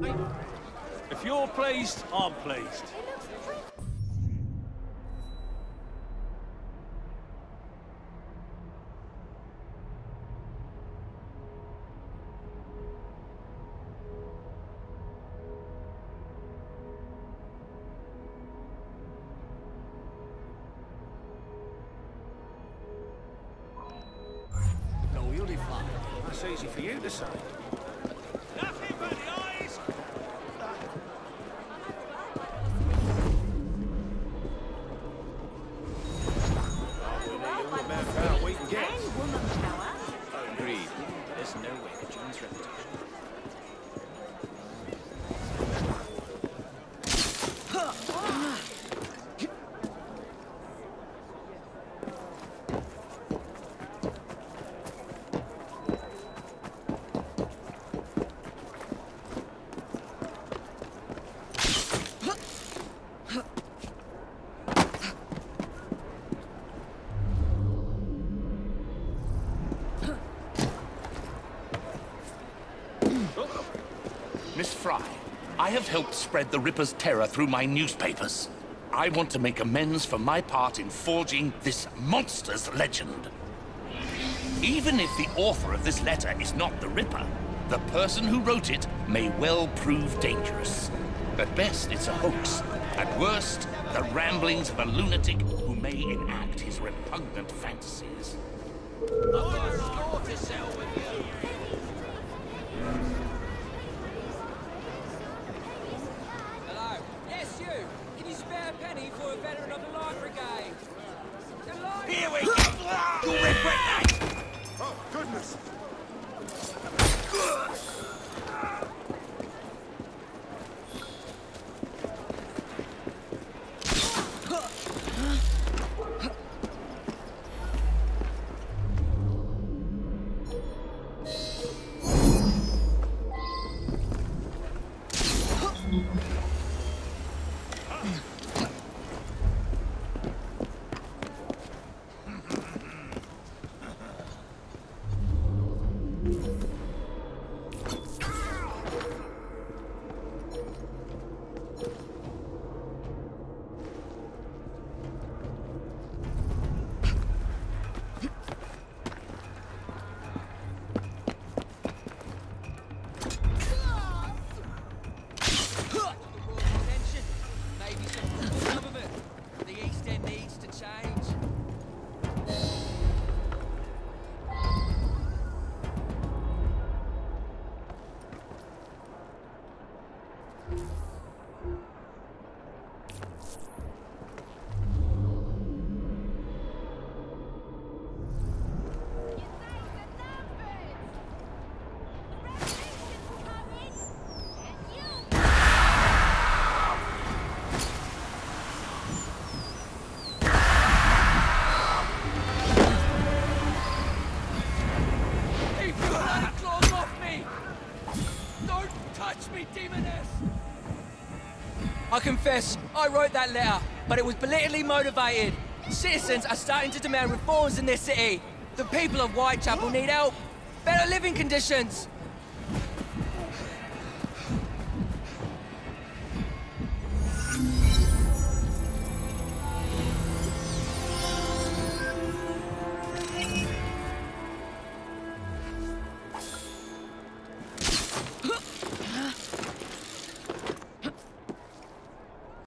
If you're pleased, I'm pleased. No, you'll be fine. That's easy for you to say. There's no way that John's reputation. Miss Frye, I have helped spread the Ripper's terror through my newspapers. I want to make amends for my part in forging this monster's legend. Even if the author of this letter is not the Ripper, the person who wrote it may well prove dangerous. At best, it's a hoax. At worst, the ramblings of a lunatic who may enact his repugnant fantasies. Demoness! I confess, I wrote that letter, but it was politically motivated. Citizens are starting to demand reforms in this city. The people of Whitechapel need help, better living conditions.